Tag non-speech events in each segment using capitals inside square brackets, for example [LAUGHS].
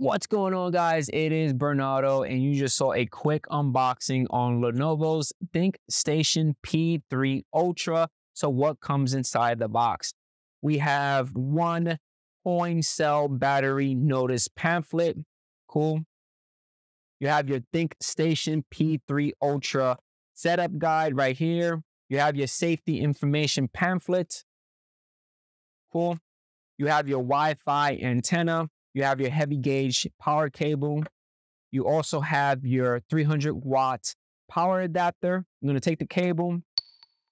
What's going on, guys? It is Bernardo, and you just saw a quick unboxing on Lenovo's ThinkStation P3 Ultra. So, what comes inside the box? We have one coin cell battery notice pamphlet. Cool. You have your ThinkStation P3 Ultra setup guide right here. You have your safety information pamphlet. Cool. You have your Wi Fi antenna you have your heavy gauge power cable. You also have your 300 watt power adapter. I'm going to take the cable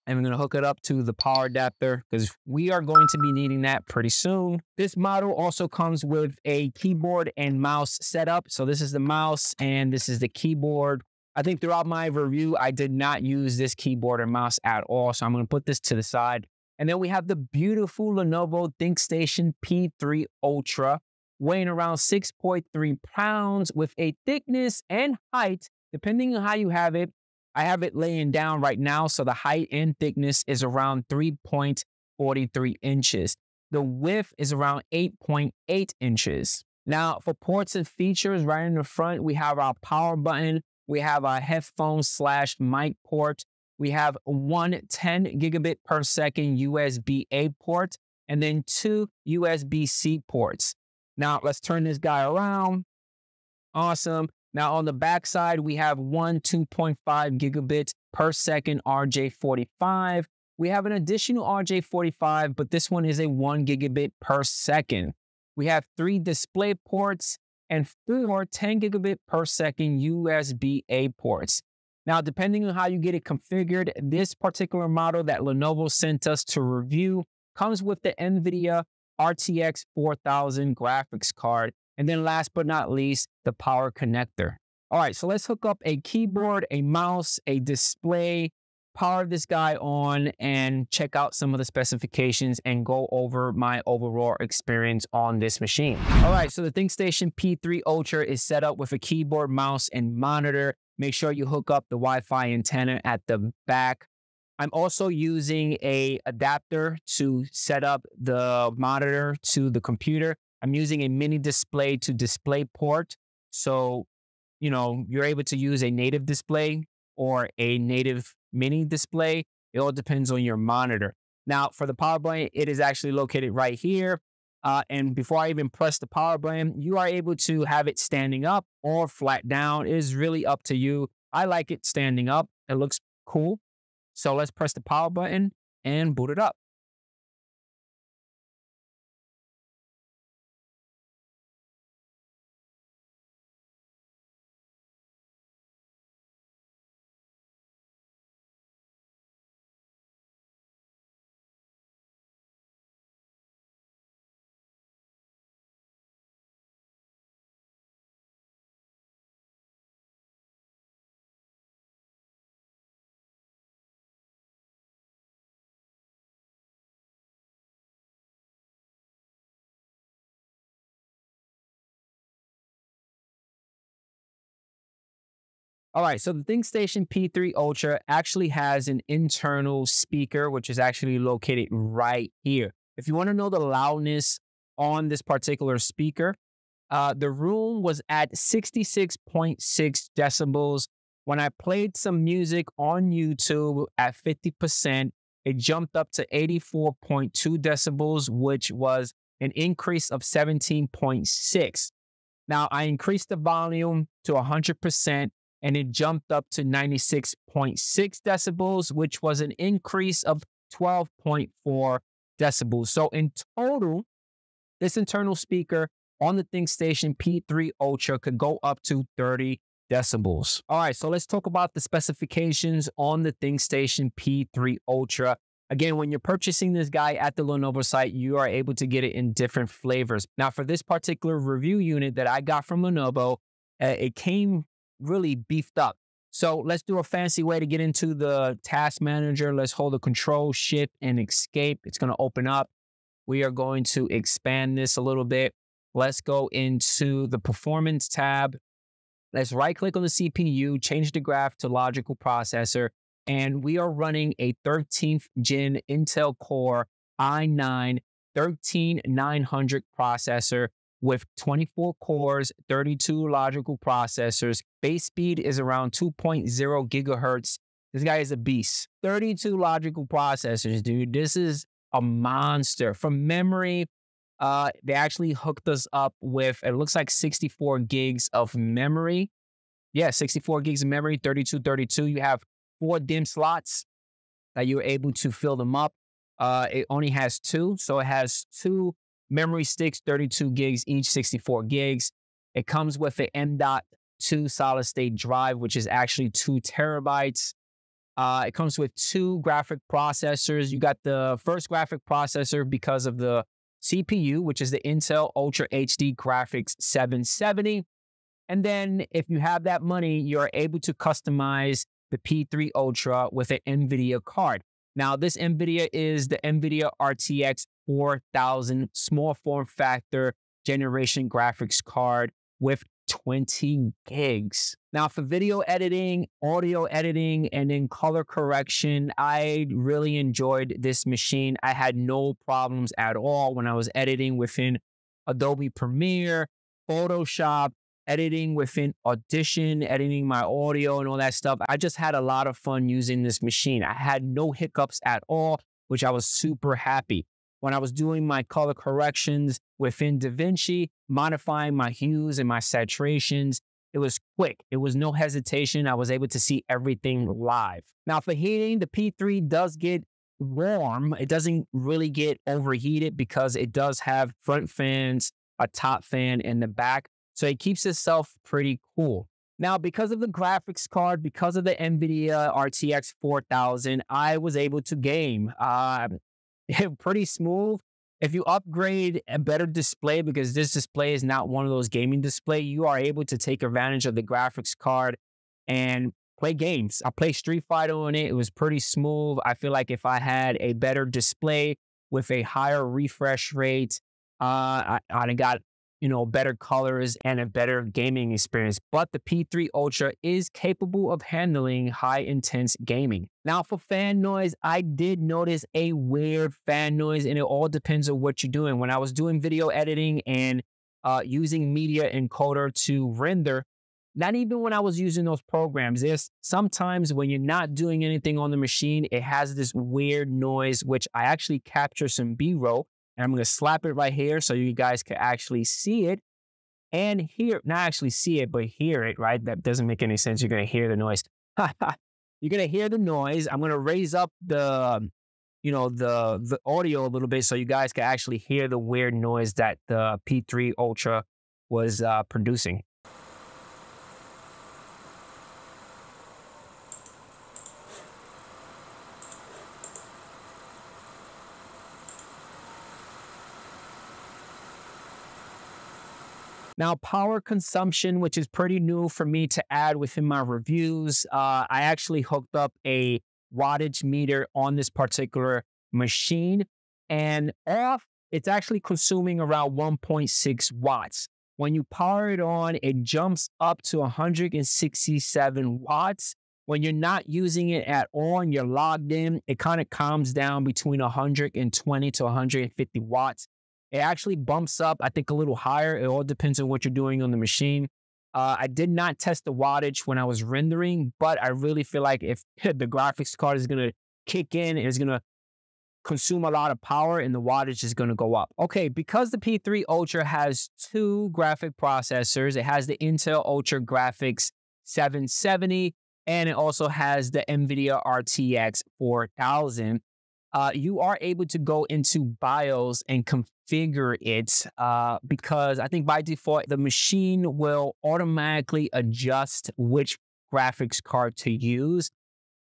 and we're going to hook it up to the power adapter because we are going to be needing that pretty soon. This model also comes with a keyboard and mouse setup. So this is the mouse and this is the keyboard. I think throughout my review, I did not use this keyboard or mouse at all. So I'm going to put this to the side. And then we have the beautiful Lenovo ThinkStation P3 Ultra weighing around 6.3 pounds with a thickness and height, depending on how you have it. I have it laying down right now, so the height and thickness is around 3.43 inches. The width is around 8.8 inches. Now, for ports and features, right in the front, we have our power button. We have our headphone slash mic port. We have one 10 gigabit per second USB A port and then two USB C ports. Now let's turn this guy around. Awesome. Now on the back side, we have one 2.5 gigabit per second RJ45. We have an additional RJ45, but this one is a one gigabit per second. We have three display ports and four 10 gigabit per second USB A ports. Now, depending on how you get it configured, this particular model that Lenovo sent us to review comes with the NVIDIA RTX 4000 graphics card, and then last but not least, the power connector. All right, so let's hook up a keyboard, a mouse, a display, power this guy on, and check out some of the specifications and go over my overall experience on this machine. All right, so the ThinkStation P3 Ultra is set up with a keyboard, mouse, and monitor. Make sure you hook up the Wi-Fi antenna at the back I'm also using a adapter to set up the monitor to the computer. I'm using a mini display to display port. So, you know, you're able to use a native display or a native mini display. It all depends on your monitor. Now, for the power button, it is actually located right here. Uh, and before I even press the power button, you are able to have it standing up or flat down. It is really up to you. I like it standing up. It looks cool. So let's press the power button and boot it up. All right, so the ThinkStation P3 Ultra actually has an internal speaker, which is actually located right here. If you want to know the loudness on this particular speaker, uh, the room was at 66.6 decibels. When I played some music on YouTube at 50%, it jumped up to 84.2 decibels, which was an increase of 17.6. Now, I increased the volume to 100% and it jumped up to 96.6 decibels, which was an increase of 12.4 decibels. So in total, this internal speaker on the ThinkStation P3 Ultra could go up to 30 decibels. All right, so let's talk about the specifications on the ThinkStation P3 Ultra. Again, when you're purchasing this guy at the Lenovo site, you are able to get it in different flavors. Now, for this particular review unit that I got from Lenovo, uh, it came really beefed up. So let's do a fancy way to get into the task manager. Let's hold the control shift and escape. It's going to open up. We are going to expand this a little bit. Let's go into the performance tab. Let's right click on the CPU, change the graph to logical processor. And we are running a 13th gen Intel Core i9 13900 processor with 24 cores, 32 logical processors. Base speed is around 2.0 gigahertz. This guy is a beast. 32 logical processors, dude. This is a monster. From memory, uh, they actually hooked us up with, it looks like 64 gigs of memory. Yeah, 64 gigs of memory, 32, 32. You have four DIMM slots that you're able to fill them up. Uh, it only has two. So it has two memory sticks, 32 gigs each, 64 gigs. It comes with an M.2 solid state drive, which is actually two terabytes. Uh, it comes with two graphic processors. You got the first graphic processor because of the CPU, which is the Intel Ultra HD Graphics 770. And then if you have that money, you're able to customize the P3 Ultra with an NVIDIA card. Now, this NVIDIA is the NVIDIA RTX 4000 small form factor generation graphics card with 20 gigs. Now, for video editing, audio editing, and then color correction, I really enjoyed this machine. I had no problems at all when I was editing within Adobe Premiere, Photoshop, editing within Audition, editing my audio and all that stuff. I just had a lot of fun using this machine. I had no hiccups at all, which I was super happy when I was doing my color corrections within DaVinci, modifying my hues and my saturations, it was quick. It was no hesitation. I was able to see everything live. Now, for heating, the P3 does get warm. It doesn't really get overheated because it does have front fans, a top fan in the back. So it keeps itself pretty cool. Now, because of the graphics card, because of the NVIDIA RTX 4000, I was able to game. Uh, [LAUGHS] pretty smooth. If you upgrade a better display, because this display is not one of those gaming display, you are able to take advantage of the graphics card and play games. I play Street Fighter on it. It was pretty smooth. I feel like if I had a better display with a higher refresh rate, uh, I, have got you know, better colors and a better gaming experience. But the P3 Ultra is capable of handling high intense gaming. Now, for fan noise, I did notice a weird fan noise, and it all depends on what you're doing. When I was doing video editing and uh, using Media Encoder to render, not even when I was using those programs, there's sometimes when you're not doing anything on the machine, it has this weird noise, which I actually capture some B roll and I'm going to slap it right here so you guys can actually see it and hear, not actually see it, but hear it, right? That doesn't make any sense. You're going to hear the noise. [LAUGHS] You're going to hear the noise. I'm going to raise up the, you know, the, the audio a little bit so you guys can actually hear the weird noise that the P3 Ultra was uh, producing. Now, power consumption, which is pretty new for me to add within my reviews, uh, I actually hooked up a wattage meter on this particular machine. And off, it's actually consuming around 1.6 watts. When you power it on, it jumps up to 167 watts. When you're not using it at all and you're logged in, it kind of calms down between 120 to 150 watts. It actually bumps up, I think, a little higher. It all depends on what you're doing on the machine. Uh, I did not test the wattage when I was rendering, but I really feel like if [LAUGHS] the graphics card is going to kick in, it's going to consume a lot of power and the wattage is going to go up. Okay, because the P3 Ultra has two graphic processors, it has the Intel Ultra Graphics 770 and it also has the NVIDIA RTX 4000 uh, you are able to go into BIOS and configure it uh, because I think by default, the machine will automatically adjust which graphics card to use.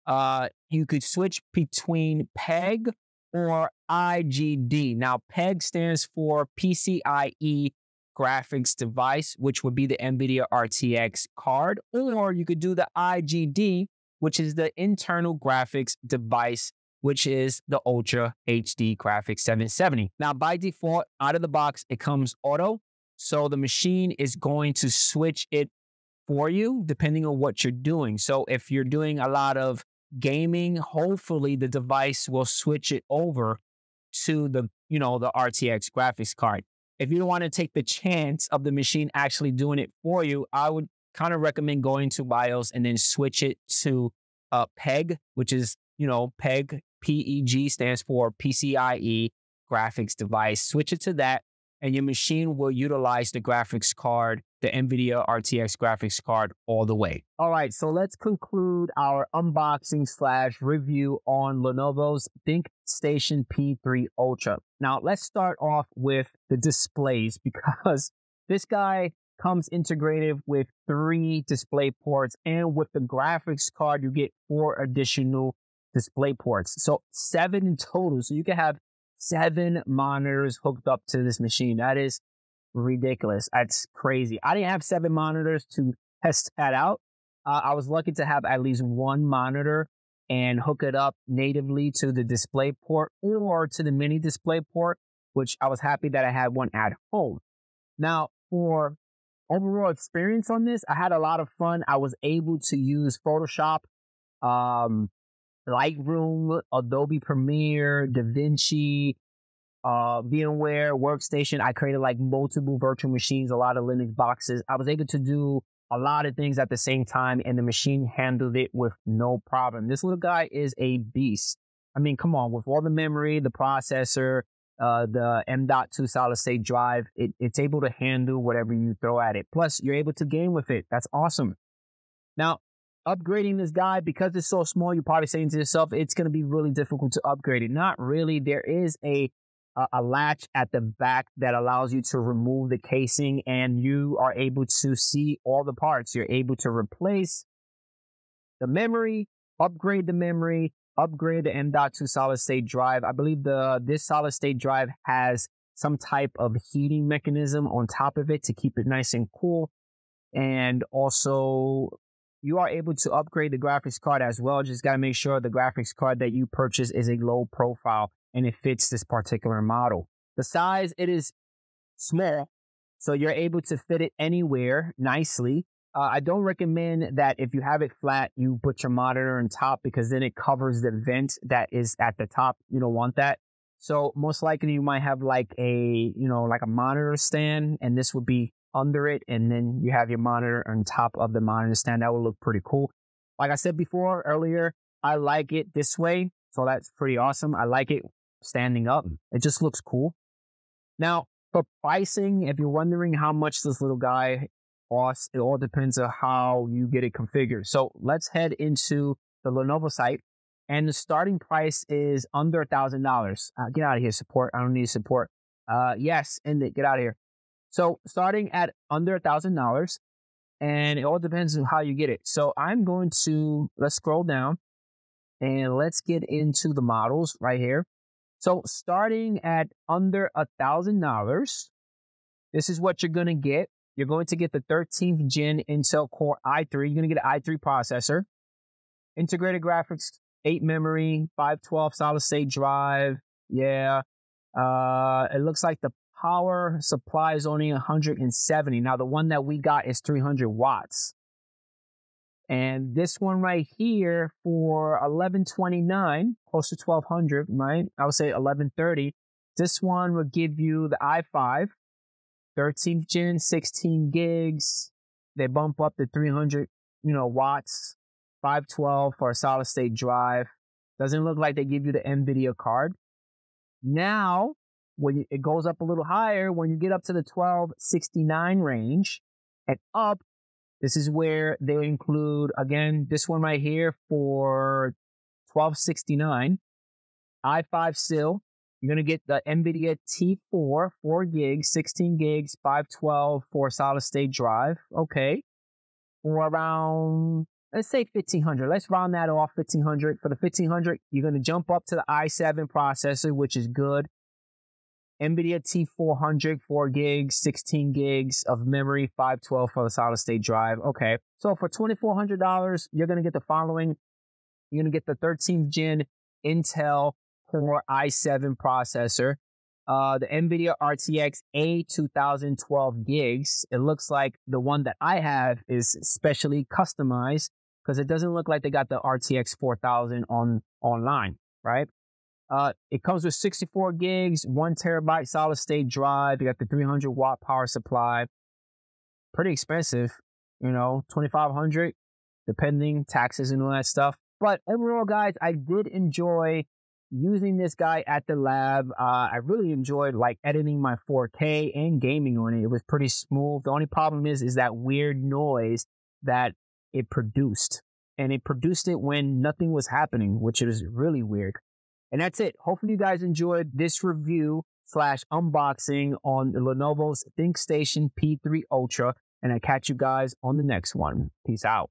Uh, you could switch between PEG or IGD. Now, PEG stands for PCIe graphics device, which would be the NVIDIA RTX card, or you could do the IGD, which is the internal graphics device which is the Ultra HD Graphics 770. Now, by default, out of the box, it comes auto. So the machine is going to switch it for you depending on what you're doing. So if you're doing a lot of gaming, hopefully the device will switch it over to the, you know, the RTX graphics card. if you don't want to take the chance of the machine actually doing it for you, I would kind of recommend going to BIOS and then switch it to uh, PEG, which is, you know, PEG, PEG stands for PCIe graphics device. Switch it to that, and your machine will utilize the graphics card, the NVIDIA RTX graphics card, all the way. All right, so let's conclude our unboxing slash review on Lenovo's ThinkStation P3 Ultra. Now, let's start off with the displays [LAUGHS] because this guy comes integrated with three display ports and with the graphics card, you get four additional display ports. So seven in total. So you can have seven monitors hooked up to this machine. That is ridiculous. That's crazy. I didn't have seven monitors to test that out. Uh, I was lucky to have at least one monitor and hook it up natively to the display port or to the mini display port, which I was happy that I had one at home. Now, for overall experience on this, I had a lot of fun. I was able to use Photoshop, um, Lightroom, Adobe Premiere, DaVinci, uh, VMware, Workstation. I created like multiple virtual machines, a lot of Linux boxes. I was able to do a lot of things at the same time, and the machine handled it with no problem. This little guy is a beast. I mean, come on, with all the memory, the processor, uh, the M.2 solid state drive, it, it's able to handle whatever you throw at it. Plus, you're able to game with it. That's awesome. Now, upgrading this guy because it's so small, you're probably saying to yourself, it's going to be really difficult to upgrade it. Not really. There is a, a, latch at the back that allows you to remove the casing and you are able to see all the parts. You're able to replace the memory, upgrade the memory, upgrade the M.2 solid state drive. I believe the this solid state drive has some type of heating mechanism on top of it to keep it nice and cool. And also you are able to upgrade the graphics card as well. Just got to make sure the graphics card that you purchase is a low profile and it fits this particular model. The size, it is small, so you're able to fit it anywhere nicely. Uh, I don't recommend that if you have it flat, you put your monitor on top because then it covers the vent that is at the top. You don't want that. So most likely you might have like a, you know, like a monitor stand and this would be under it. And then you have your monitor on top of the monitor stand. That would look pretty cool. Like I said before earlier, I like it this way. So that's pretty awesome. I like it standing up. It just looks cool. Now for pricing, if you're wondering how much this little guy cost. It all depends on how you get it configured. So let's head into the Lenovo site. And the starting price is under a thousand dollars. Uh, get out of here, support. I don't need support. Uh, yes, end it. Get out of here. So starting at under a thousand dollars, and it all depends on how you get it. So I'm going to let's scroll down and let's get into the models right here. So starting at under a thousand dollars, this is what you're gonna get. You're going to get the 13th gen Intel Core i3. You're going to get an i3 processor, integrated graphics, 8 memory, 512 solid state drive. Yeah. Uh, it looks like the power supply is only 170. Now, the one that we got is 300 watts. And this one right here for 1129, close to 1200, right? I would say 1130. This one will give you the i5, 13th gen, 16 gigs. They bump up to 300, you know, watts, 512 for a solid state drive. Doesn't look like they give you the NVIDIA card. Now, when you, it goes up a little higher, when you get up to the 1269 range and up, this is where they include, again, this one right here for 1269, i5 still, you're going to get the NVIDIA T4, 4 gigs, 16 gigs, 512 for solid state drive. Okay. For around, let's say 1500. Let's round that off 1500. For the 1500, you're going to jump up to the i7 processor, which is good. NVIDIA T400, 4 gigs, 16 gigs of memory, 512 for the solid state drive. Okay. So for $2,400, you're going to get the following. You're going to get the 13th gen Intel Core i7 processor. Uh, the NVIDIA RTX A 2012 gigs. It looks like the one that I have is specially customized because it doesn't look like they got the RTX 4000 on online, right? Uh, it comes with 64 gigs, one terabyte solid state drive. You got the 300 watt power supply. Pretty expensive, you know, 2500 depending taxes and all that stuff. But overall, guys, I did enjoy using this guy at the lab. Uh, I really enjoyed like editing my 4K and gaming on it. It was pretty smooth. The only problem is, is that weird noise that it produced. And it produced it when nothing was happening, which is really weird. And that's it. Hopefully you guys enjoyed this review slash unboxing on Lenovo's ThinkStation P3 Ultra. And I catch you guys on the next one. Peace out.